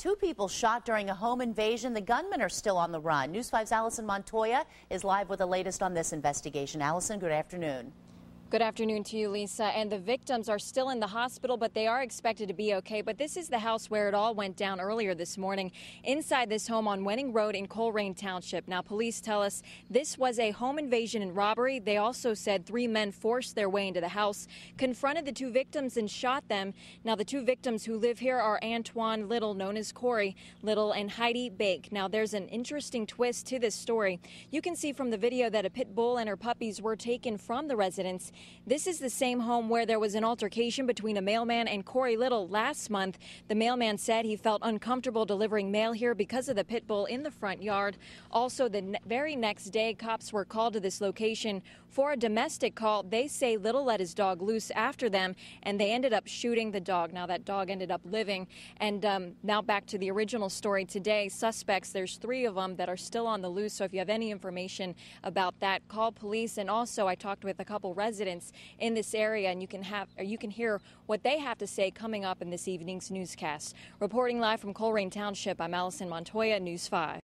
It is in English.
Two people shot during a home invasion. The gunmen are still on the run. News 5's Alison Montoya is live with the latest on this investigation. Alison, good afternoon. Good afternoon to you, Lisa. And the victims are still in the hospital, but they are expected to be okay. But this is the house where it all went down earlier this morning, inside this home on Wenning Road in Colerain Township. Now, police tell us this was a home invasion and robbery. They also said three men forced their way into the house, confronted the two victims, and shot them. Now, the two victims who live here are Antoine Little, known as Corey Little, and Heidi Bake. Now, there's an interesting twist to this story. You can see from the video that a pit bull and her puppies were taken from the residence. This is the same home where there was an altercation between a mailman and Corey Little last month. The mailman said he felt uncomfortable delivering mail here because of the pit bull in the front yard. Also, the ne- very next day, cops were called to this location for a domestic call. They say Little let his dog loose after them, and they ended up shooting the dog. Now, that dog ended up living. And um, now back to the original story today. Suspects, there's three of them that are still on the loose. So if you have any information about that, call police. And also, I talked with a couple residents in this area, and you can have or you can hear what they have to say coming up in this evening's newscast. Reporting live from Colerain Township, I'm Alison Montoya, News 5.